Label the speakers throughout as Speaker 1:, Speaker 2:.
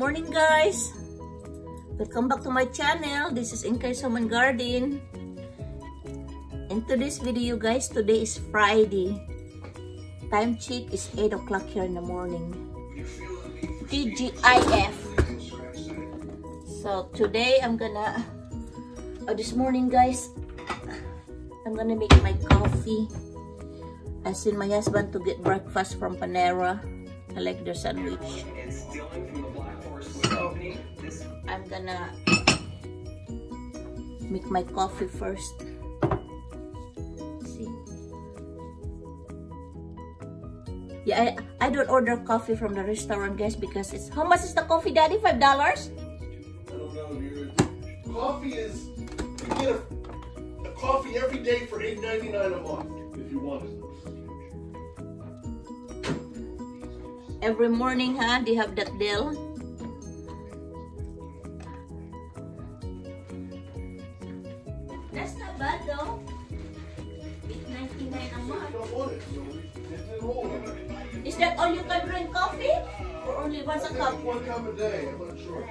Speaker 1: morning guys! Welcome back to my channel. This is Engkay's home and garden. In today's video guys, today is Friday. Time check is 8 o'clock here in the morning. TGIF. So today I'm gonna, oh, this morning guys, I'm gonna make my coffee. I sent my husband to get breakfast from Panera. I like their sandwich. So, I'm gonna make my coffee first. See? Yeah, I, I don't order coffee from the restaurant, guys, because it's... How much is the coffee, Daddy? $5?
Speaker 2: I don't know, dude. Coffee is... You get a, a coffee every day for $8.99 a month, if you want it.
Speaker 1: Every morning, huh? They have that deal. Is that all you can drink coffee? Or only once a cup?
Speaker 2: one cup a day, I'm not sure.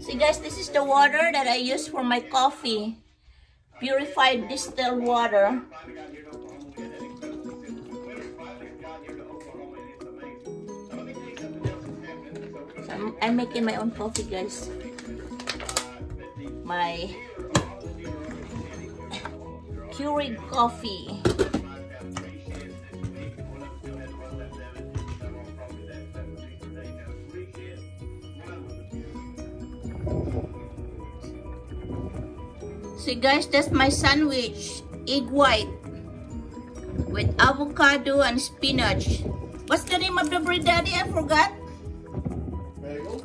Speaker 1: See guys, this is the water that I use for my coffee. Purified distilled water. So I'm, I'm making my own coffee guys. My Keurig coffee. See guys, that's my sandwich. Egg white. With avocado and spinach. What's the name of the bread, Daddy? I forgot.
Speaker 2: Bagel?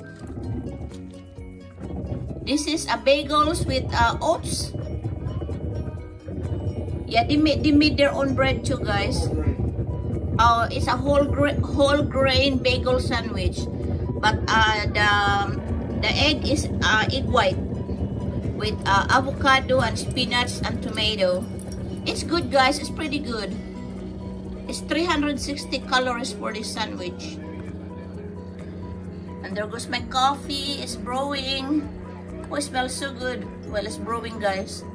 Speaker 1: This is a bagels with uh, oats. Yeah, they made, they made their own bread too, guys. Uh, it's a whole gra whole grain bagel sandwich, but uh, the the egg is uh, egg white with uh, avocado and spinach and tomato. It's good, guys. It's pretty good. It's 360 calories for this sandwich. And there goes my coffee. It's brewing. Oh, it smells so good. Well, it's brewing, guys.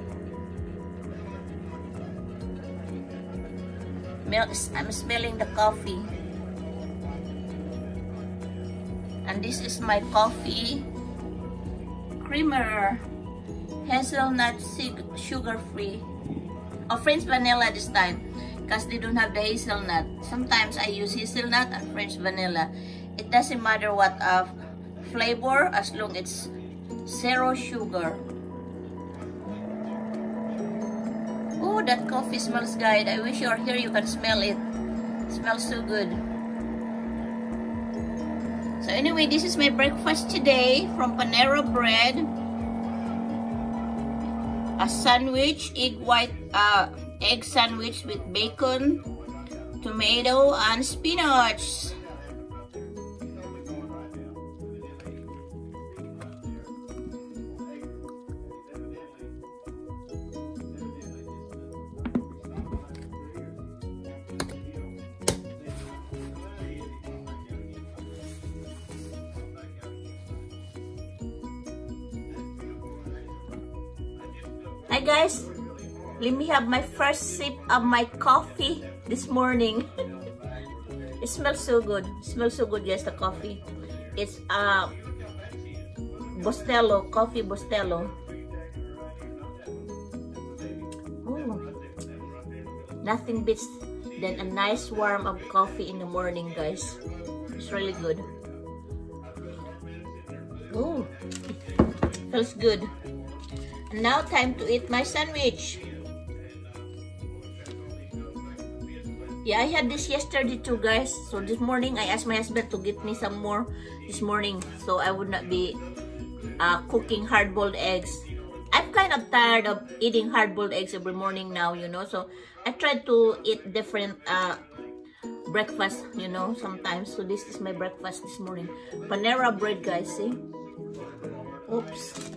Speaker 1: I'm smelling the coffee. And this is my coffee creamer. Hazelnut sugar free. Or French vanilla this time. Because they don't have the hazelnut. Sometimes I use hazelnut and French vanilla. It doesn't matter what uh, flavor as long it's zero sugar. Oh, that coffee smells good. I wish you're here, you can smell it. it. Smells so good. So anyway, this is my breakfast today from Panera Bread. A sandwich, egg white, uh, egg sandwich with bacon, tomato, and spinach. Hi guys, let me have my first sip of my coffee this morning. it smells so good. It smells so good, yes, the coffee. It's uh, Bustelo, coffee Bustelo. Ooh. Nothing beats than a nice warm of coffee in the morning, guys. It's really good. Ooh, feels good. Now time to eat my sandwich. Yeah, I had this yesterday too, guys. So this morning, I asked my husband to get me some more this morning. So I would not be uh, cooking hard-boiled eggs. I'm kind of tired of eating hard-boiled eggs every morning now, you know. So I try to eat different uh, breakfast, you know, sometimes. So this is my breakfast this morning. Panera bread, guys, see? Oops.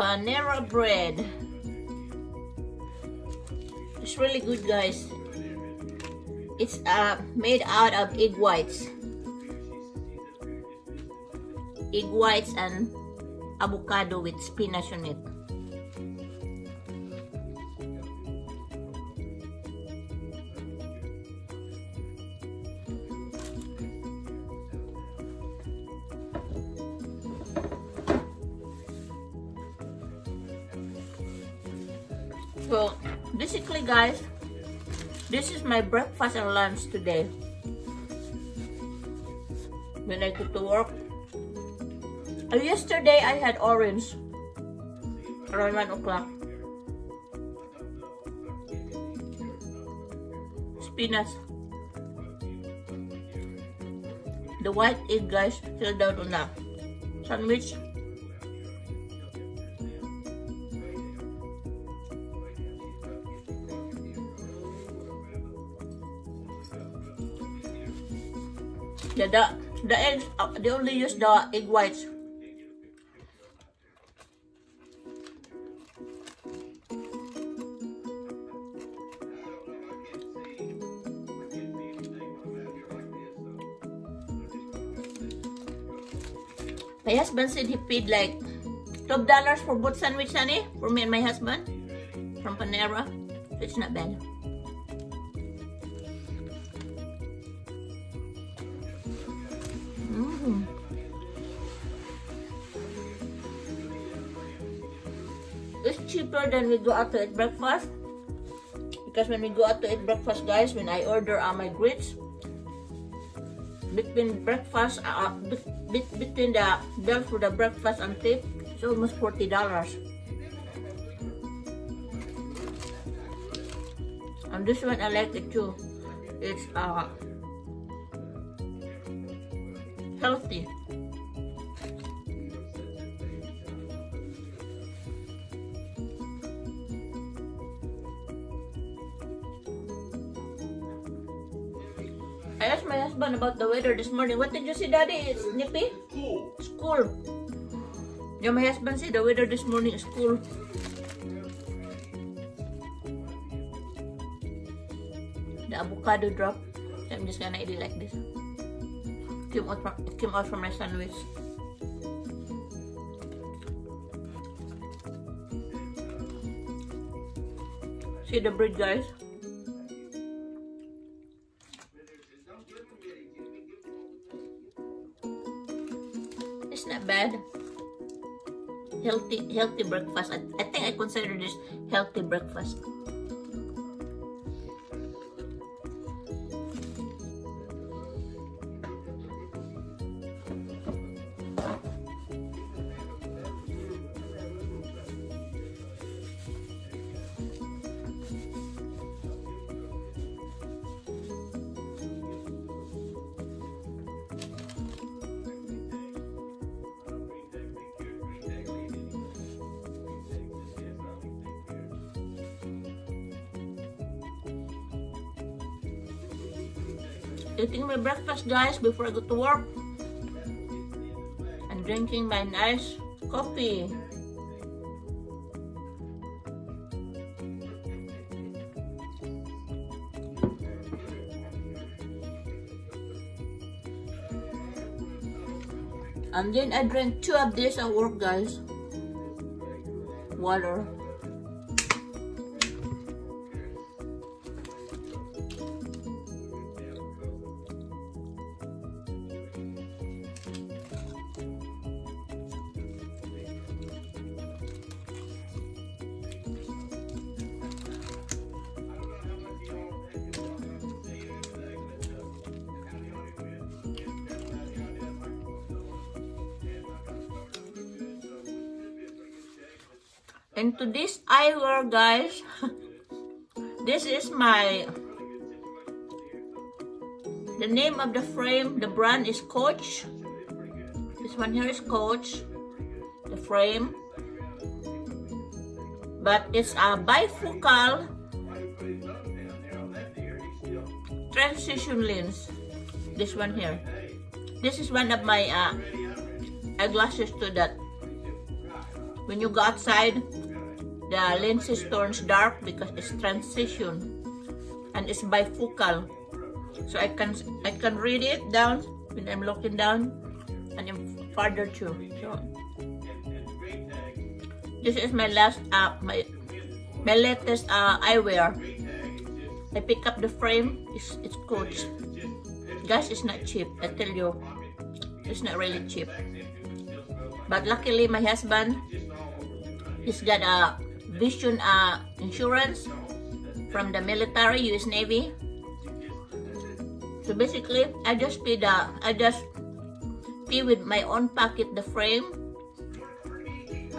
Speaker 1: Panera bread. It's really good, guys. It's uh, made out of egg whites. Egg whites and avocado with spinach on it. My breakfast and lunch today. When I go to work. Uh, yesterday I had orange around 1 o'clock. Spinach. The white egg guys fell down on the sandwich. Yeah, the the eggs uh, they only use the egg whites. My husband said he paid like twelve dollars for both sandwich, honey, for me and my husband from Panera. It's not bad. Cheaper than we go out to eat breakfast. Because when we go out to eat breakfast, guys, when I order uh, my grits, between breakfast, uh, be between the bill for the breakfast and tip, it's almost forty dollars. And this one I like it too. It's uh healthy. Husband about the weather this morning. What did you say, Daddy? It's nippy?
Speaker 2: Cool.
Speaker 1: It's cool. Yeah, my husband said the weather this morning is cool. The avocado drop. I'm just gonna eat it like this. Came out from, came out from my sandwich. See the bread, guys. It's not bad. Healthy, healthy breakfast. I, I think I consider this healthy breakfast. Eating my breakfast, guys, before I go to work. And drinking my nice coffee. And then I drink two of this at work, guys. Water. And to this eyewear, guys, this is my, the name of the frame, the brand is Coach. This one here is Coach, the frame. But it's a bifocal transition lens. This one here. This is one of my uh, eyeglasses to that when you go outside, the lenses turns dark because it's transition and it's bifocal. So I can I can read it down when I'm looking down and I'm farther too. So this is my last uh my my latest uh eyewear. I pick up the frame. It's it's Coach. Guys, it's not cheap. I tell you, it's not really cheap. But luckily, my husband, he's got a vision uh, insurance from the military, U.S. Navy. So basically, I just pay the, I just pay with my own pocket the frame.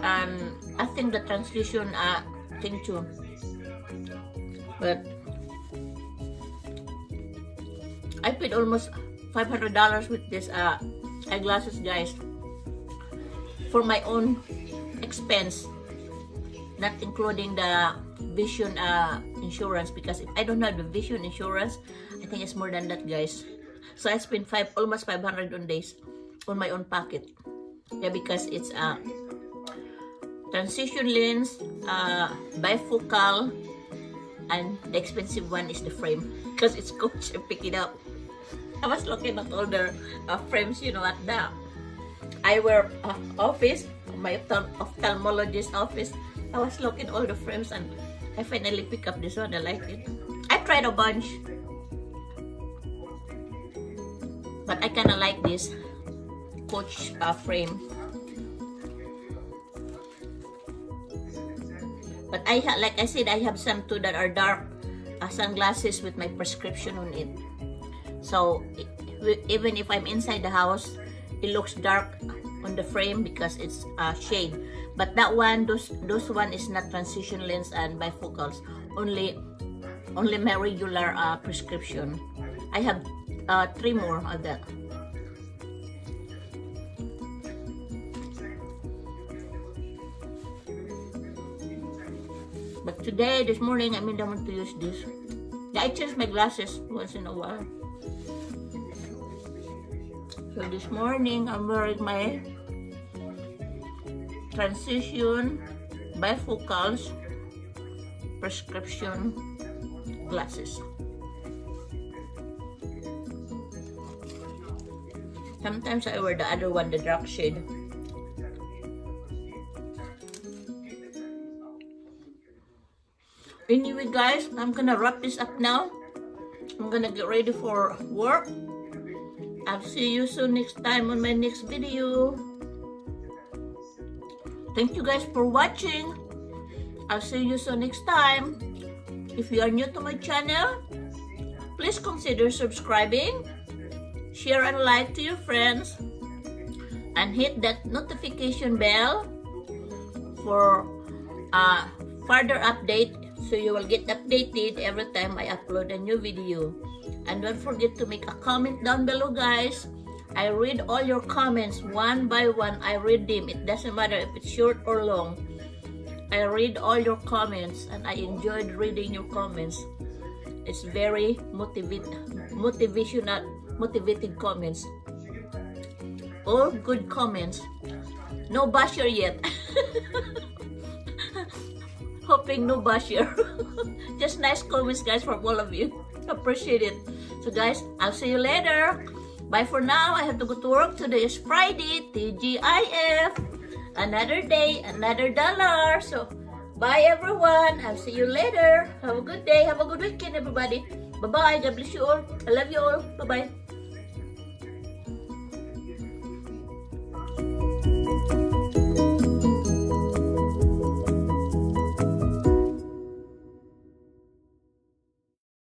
Speaker 1: And I think the transition uh, thing too. But I paid almost $500 with this uh, eyeglasses, guys. For my own expense. Not including the vision uh, insurance. Because if I don't have the vision insurance, I think it's more than that, guys. So I spent five, almost 500 on days on my own pocket. Yeah, because it's a uh, transition lens, uh, bifocal, and the expensive one is the frame because it's coach and pick it up I was looking at all the uh, frames, you know, at the eyewear uh, office, my ophthalmologist office. I was looking all the frames and I finally pick up this one. I like it. I tried a bunch. But I kind of like this Coach uh, frame. But I have, like I said, I have some too that are dark uh, sunglasses with my prescription on it. So even if I'm inside the house, it looks dark on the frame because it's a uh, shade. But that one, those those one is not transition lens and bifocals. Only only my regular uh, prescription. I have uh, three more of that. But today, this morning, I mean, I want to use this. I change my glasses once in a while. So this morning, I'm wearing my transition bifocals prescription glasses. Sometimes I wear the other one, the dark shade. Anyway guys, I'm gonna wrap this up now. I'm gonna get ready for work. I'll see you soon next time on my next video. Thank you guys for watching. I'll see you soon next time. If you are new to my channel, please consider subscribing, share and like to your friends, and hit that notification bell for a further update so you will get updated every time I upload a new video. And don't forget to make a comment down below, guys. I read all your comments one by one. I read them. It doesn't matter if it's short or long. I read all your comments and I enjoyed reading your comments. It's very motivational, motivating comments. All good comments. No basher yet. Hoping no basher. Just nice comments guys from all of you. Appreciate it. So guys, I'll see you later. Bye for now. I have to go to work. Today is Friday, TGIF. Another day, another dollar. So, bye everyone. I'll see you later. Have a good day. Have a good weekend, everybody. Bye-bye. God bless you all. I love you all. Bye-bye.